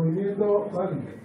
Movimiento válido.